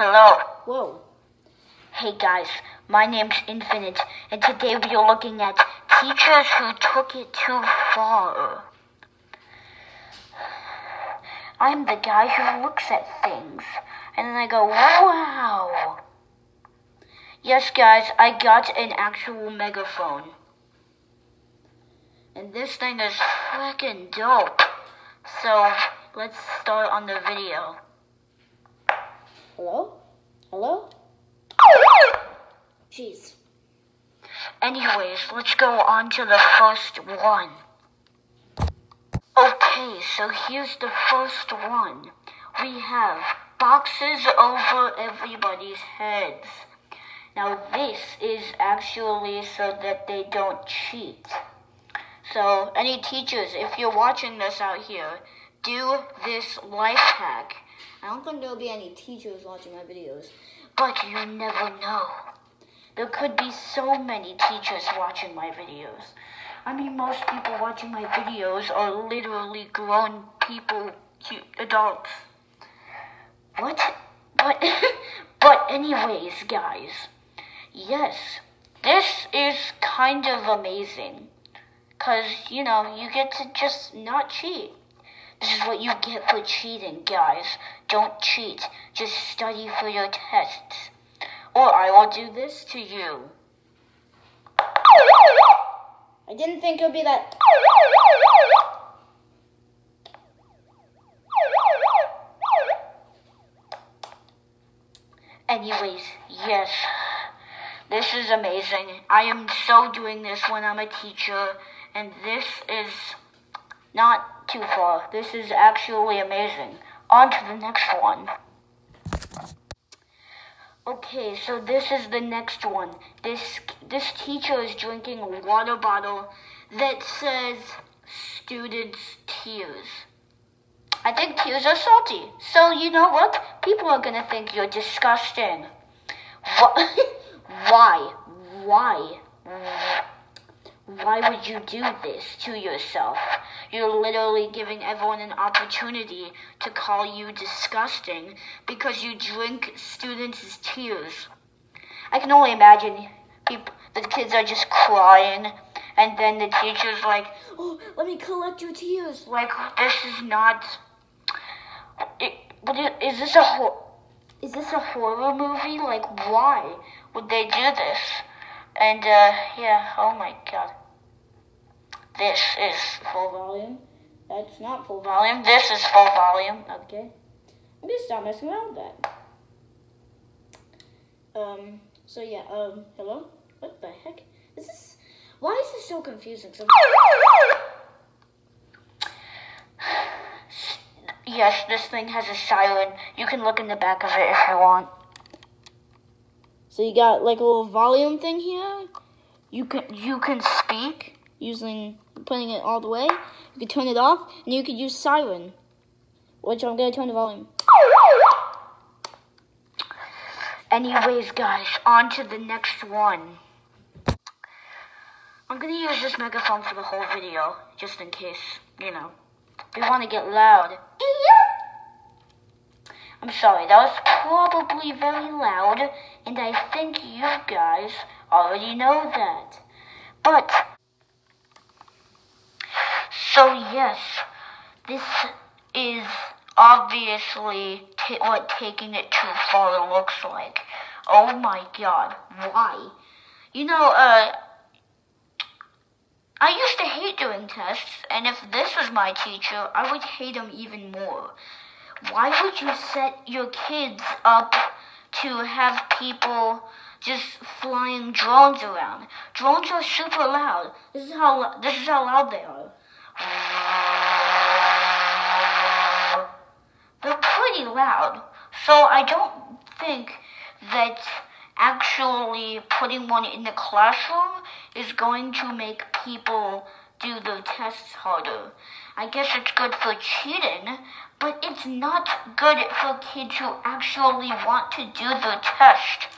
Hello. Whoa. Hey guys, my name's Infinite, and today we are looking at teachers who took it too far. I'm the guy who looks at things, and then I go, wow. Yes, guys, I got an actual megaphone. And this thing is freaking dope. So, let's start on the video. Hello? Hello? Jeez. Anyways, let's go on to the first one. Okay, so here's the first one. We have boxes over everybody's heads. Now this is actually so that they don't cheat. So any teachers, if you're watching this out here, do this life hack. I don't think there'll be any teachers watching my videos. But you never know. There could be so many teachers watching my videos. I mean, most people watching my videos are literally grown people, cute adults. What? But, but anyways, guys. Yes, this is kind of amazing. Because, you know, you get to just not cheat. This is what you get for cheating, guys. Don't cheat. Just study for your tests. Or I will do this to you. I didn't think it would be that. Anyways, yes. This is amazing. I am so doing this when I'm a teacher, and this is not too far. This is actually amazing. On to the next one. Okay, so this is the next one. This this teacher is drinking a water bottle that says students' tears. I think tears are salty. So you know what? People are gonna think you're disgusting. Why? Why? Why would you do this to yourself? You're literally giving everyone an opportunity to call you disgusting because you drink students' tears. I can only imagine people, the kids are just crying, and then the teacher's like, "Oh, let me collect your tears." Like this is not. It, is this a? Is this a horror movie? Like why? would they do this? And uh, yeah, oh my god. This is full volume. That's not full volume. This is full volume. Okay. I'm gonna stop messing around with that. Um, so yeah, um, hello? What the heck? Is this, why is this so confusing? So yes, this thing has a siren. You can look in the back of it if you want. So you got like a little volume thing here. You can you can speak using putting it all the way. You can turn it off, and you can use siren, which I'm gonna turn the volume. Anyways, guys, on to the next one. I'm gonna use this megaphone for the whole video, just in case, you know, we want to get loud. I'm sorry, that was probably very loud, and I think you guys already know that. But, so yes, this is obviously what taking it too far looks like. Oh my god, why? You know, uh, I used to hate doing tests, and if this was my teacher, I would hate him even more why would you set your kids up to have people just flying drones around? Drones are super loud. This is how this is how loud they are. They're pretty loud. So I don't think that actually putting one in the classroom is going to make people do the tests harder. I guess it's good for cheating, but it's not good for kids who actually want to do the test.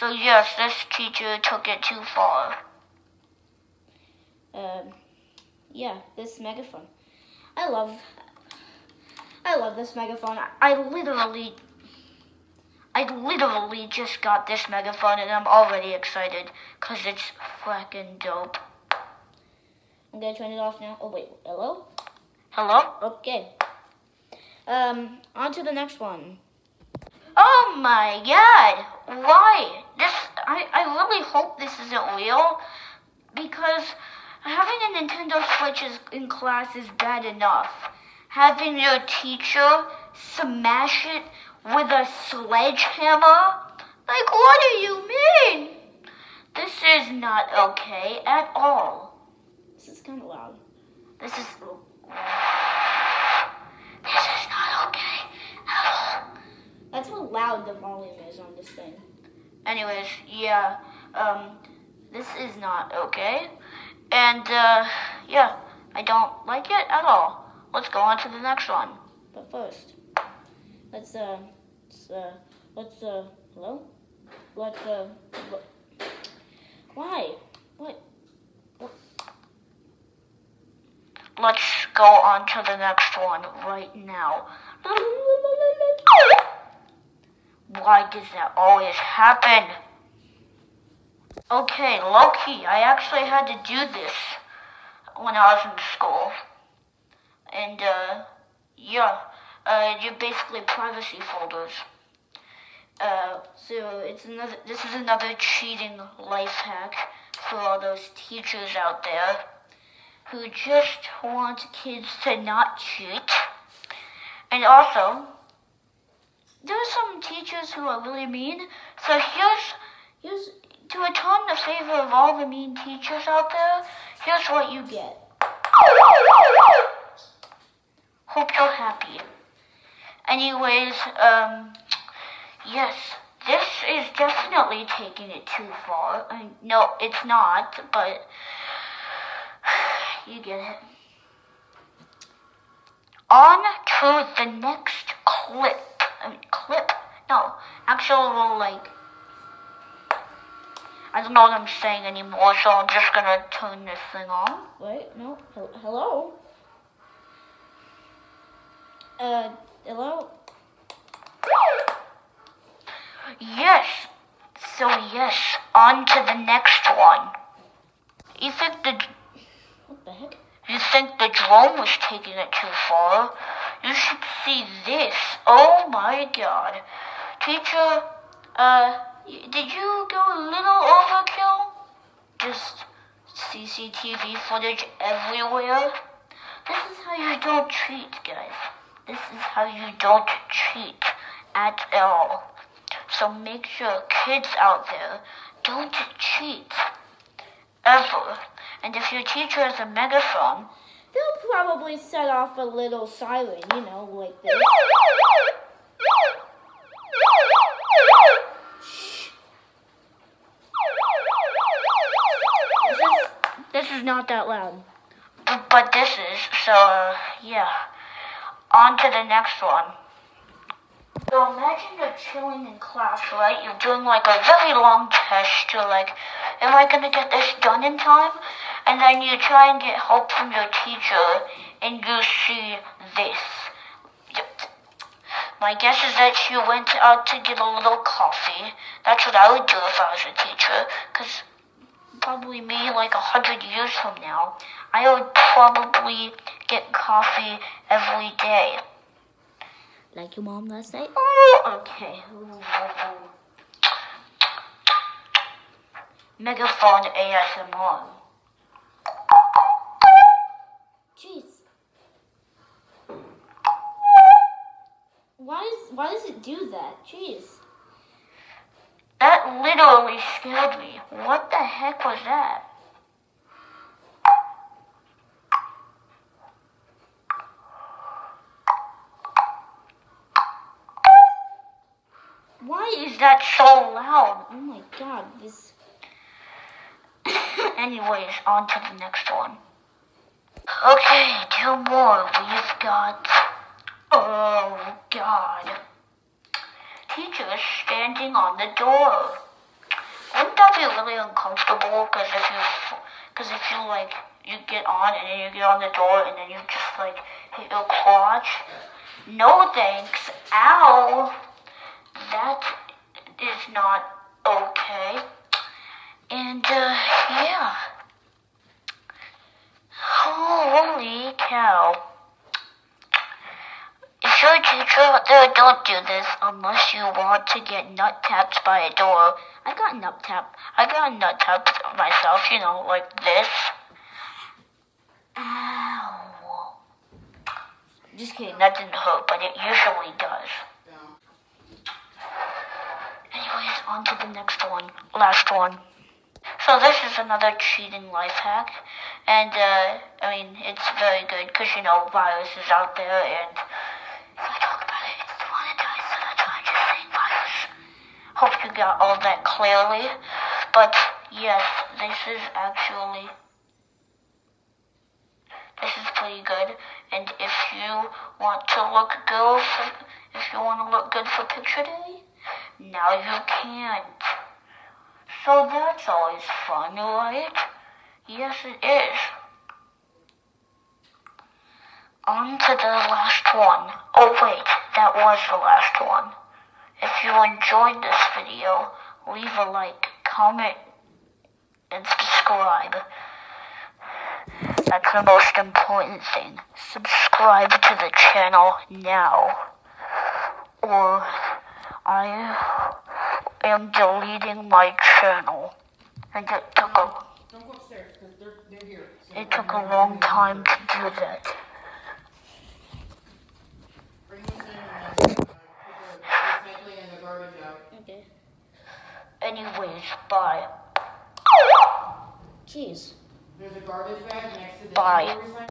So yes, this teacher took it too far. Um, yeah, this megaphone. I love, I love this megaphone. I, literally, I literally just got this megaphone and I'm already excited because it's fucking dope. I'm gonna turn it off now. Oh wait, hello? Hello? Okay. Um, on to the next one. Oh my god! Why? This I, I really hope this isn't real because having a Nintendo Switch is, in class is bad enough. Having your teacher smash it with a sledgehammer? Like what do you mean? This is not okay at all. This is kind of loud. This is This is not okay at all. That's how loud the volume is on this thing. Anyways, yeah, um, this is not okay. And, uh, yeah, I don't like it at all. Let's go on to the next one. But first, let's uh, let's uh, let's uh, hello? Let's uh, what? why? What? Let's go on to the next one right now. Why does that always happen? Okay, Loki, I actually had to do this when I was in school. And, uh, yeah, uh, you're basically privacy folders. Uh, so it's another, this is another cheating life hack for all those teachers out there who just want kids to not cheat. And also, there are some teachers who are really mean. So here's here's to atone the favor of all the mean teachers out there. Here's what you get. Hope you're happy. Anyways, um, yes, this is definitely taking it too far. No, it's not, but you get it. On to the next clip. I mean, clip? No, actual, like, I don't know what I'm saying anymore, so I'm just gonna turn this thing on. Wait, no. Hello? Uh, hello? Yes. So yes, on to the next one. You think the Heck? you think the drone was taking it too far? You should see this. Oh my god. Teacher, uh, did you go a little overkill? Just CCTV footage everywhere? This is how you don't cheat, guys. This is how you don't cheat at all. So make sure kids out there don't cheat. Ever. And if your teacher has a megaphone, They'll probably set off a little siren, you know, like this. This is, not that loud. but, but this is, so uh, yeah. On to the next one. So imagine you're chilling in class, right? You're doing like a very long test. You're like, am I gonna get this done in time? And then you try and get help from your teacher, and you see this. My guess is that you went out to get a little coffee. That's what I would do if I was a teacher, because probably me like a hundred years from now, I would probably get coffee every day. Like your mom last night? Oh, okay. Megaphone ASMR. Why does why does it do that? Jeez. That literally scared me. What the heck was that? Why is that so loud? Oh my god, this Anyways, on to the next one. Okay, two more. God. Teachers standing on the door. Wouldn't that be really uncomfortable? Because if you, because if you like, you get on and then you get on the door and then you just like hit your crotch. No thanks. Ow. That is not okay. And, uh, yeah. Holy cow. Don't do this unless you want to get nut tapped by a door. I got nut tapped. I got nut tapped myself, you know, like this. Ow. Just kidding, that didn't hurt, but it usually does. Anyways, on to the next one. Last one. So this is another cheating life hack. And, uh, I mean, it's very good because, you know, viruses out there and Hope you got all that clearly. But, yes, this is actually, this is pretty good. And if you want to look good for, if you want to look good for picture day, now you can't. So that's always fun, right? Yes, it is. On to the last one. Oh wait, that was the last one. If you enjoyed this video, leave a like, comment, and subscribe. That's the most important thing. Subscribe to the channel now. Or I am deleting my channel. And it took a Don't go upstairs, because they're, they're here. So it took a long time to do that. Bring this in and then, uh, put the recycling garbage out. Okay. Anyways, bye. Jeez. There's a garbage bag next to the Bye. indoor recycling.